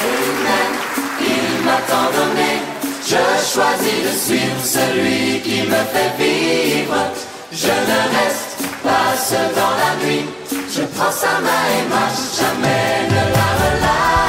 Il m'a tant donné, je choisis de suivre celui qui me fait vivre. Je ne reste pas seul dans la nuit, je prends sa main et marche, jamais ne la relâche.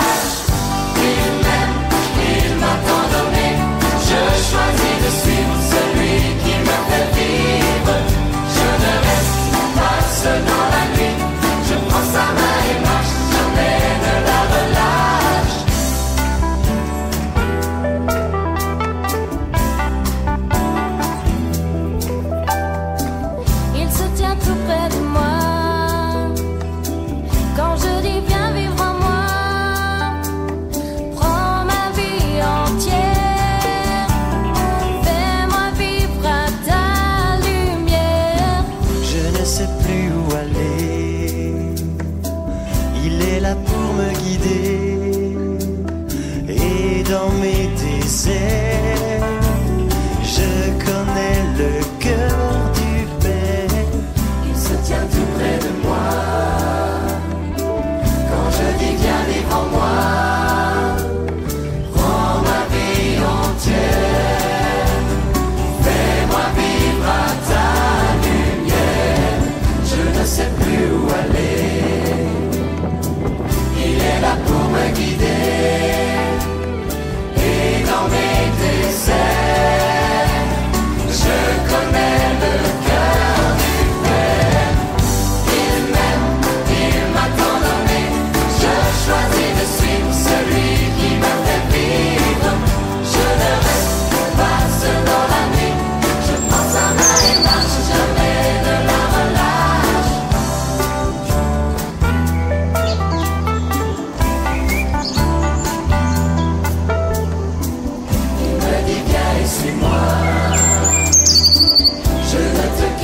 Je ne te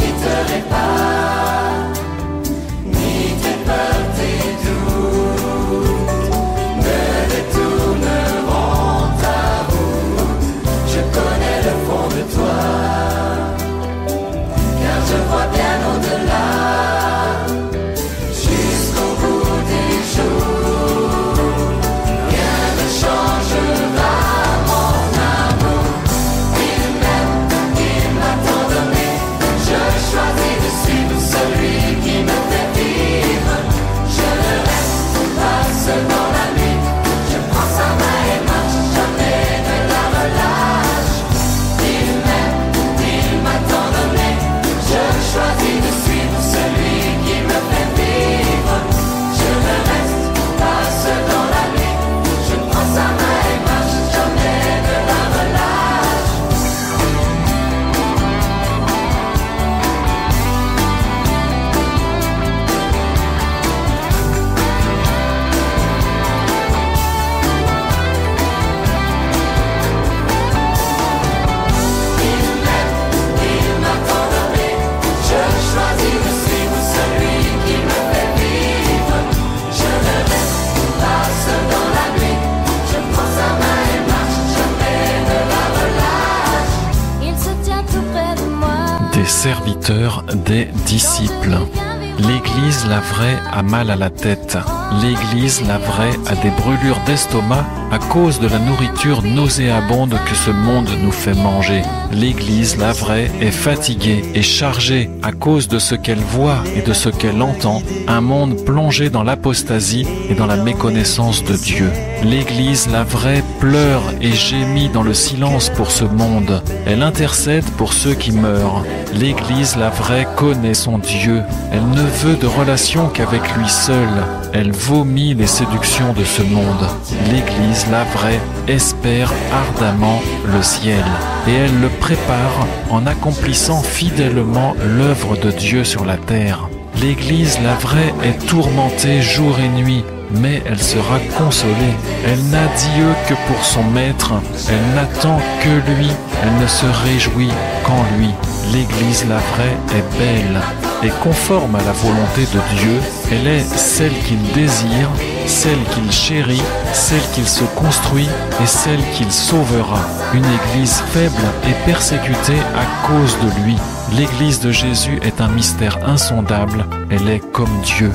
serviteurs, des disciples. L'Église, la vraie, a mal à la tête. L'Église, la vraie, a des brûlures d'estomac à cause de la nourriture nauséabonde que ce monde nous fait manger. L'Église, la vraie, est fatiguée et chargée à cause de ce qu'elle voit et de ce qu'elle entend, un monde plongé dans l'apostasie et dans la méconnaissance de Dieu. L'Église, la vraie, pleure et gémit dans le silence pour ce monde. Elle intercède pour ceux qui meurent. L'Église, la vraie, connaît son Dieu. Elle ne veut de relation qu'avec lui seul. Elle vomit les séductions de ce monde. L'Église, la vraie, espère ardemment le ciel. Et elle le prépare en accomplissant fidèlement l'œuvre de Dieu sur la terre. L'Église, la vraie, est tourmentée jour et nuit, mais elle sera consolée. Elle n'a Dieu que pour son Maître, elle n'attend que lui, elle ne se réjouit qu'en lui. L'Église, la vraie, est belle et conforme à la volonté de Dieu. Elle est celle qu'il désire, celle qu'il chérit, celle qu'il se construit et celle qu'il sauvera. Une Église faible et persécutée à cause de lui. L'Église de Jésus est un mystère insondable, elle est comme Dieu.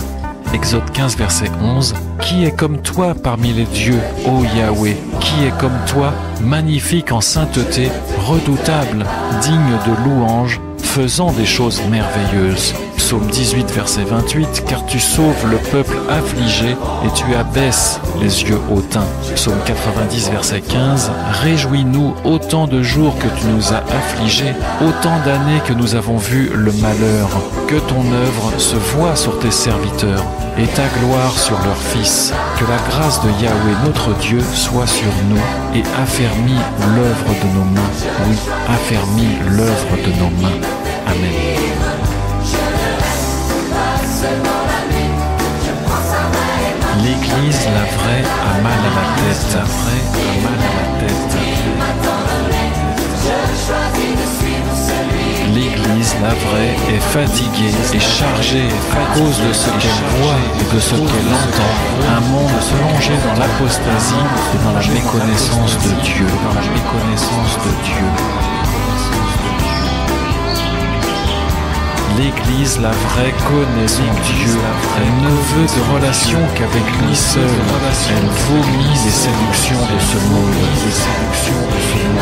Exode 15, verset 11, Qui est comme toi parmi les dieux, ô Yahweh? Qui est comme toi, magnifique en sainteté, redoutable, digne de louange, faisant des choses merveilleuses? Psaume 18, verset 28, car tu sauves le peuple affligé et tu abaisses les yeux hautains. Psaume 90, verset 15, réjouis-nous autant de jours que tu nous as affligés, autant d'années que nous avons vu le malheur. Que ton œuvre se voie sur tes serviteurs et ta gloire sur leurs fils. Que la grâce de Yahweh notre Dieu soit sur nous et affermit l'œuvre de nos mains. Oui, affermit l'œuvre de nos mains. Amen. L'église, la vraie, est fatiguée et chargée à cause de ce qu'elle voit et de ce qu'elle entend. Un monde plongé dans l'apostasie et. Dans la méconnaissance de Dieu. L'Église, la vraie, connaît Dieu. Elle ne veut de relation qu'avec lui seul. Elle vomit les séductions de ce monde. Les séductions de ce monde.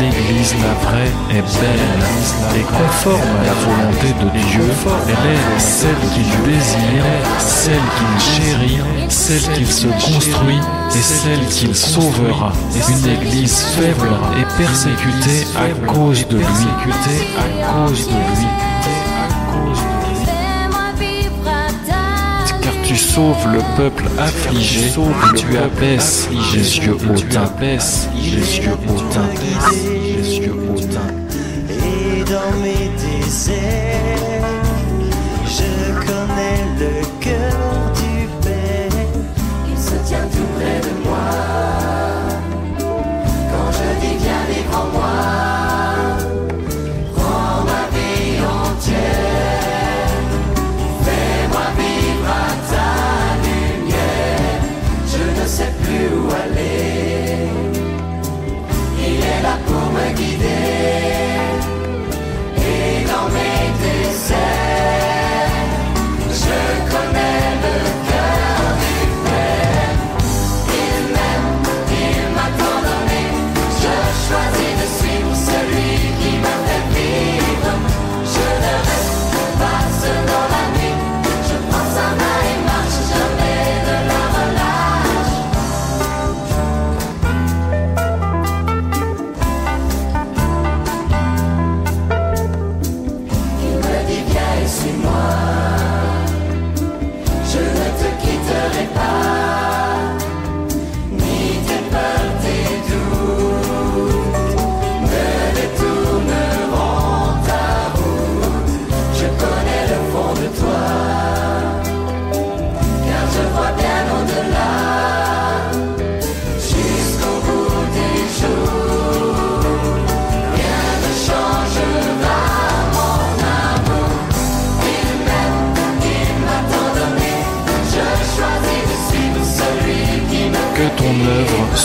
L'Église, la vraie, est belle et conforme à la volonté de Dieu. Elle est celle qu'il désire, celle qu'il chérit, celle qu'il se construit et celle qu'il sauvera. Une Église faible et persécutée à cause de lui. à cause de lui. Tu sauves le peuple affligé, et tu abaisses les yeux hautains, les yeux hautains, les yeux hautains. Et dans mes déserts, je connais le cœur du Père. Il se tient tout près de moi.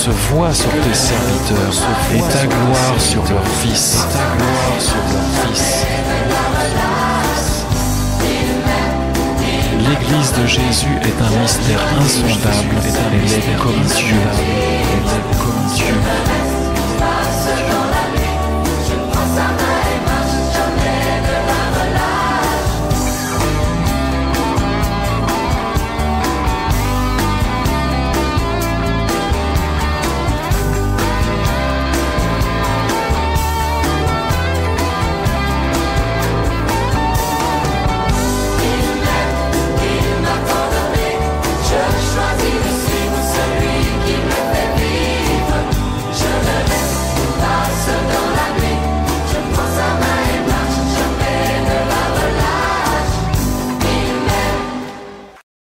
Se voie sur tes serviteurs et ta gloire sur leurs fils. Ta gloire sur leurs fils. L'Église de Jésus est un mystère insondable. Elle est comme Dieu. Elle est comme Dieu.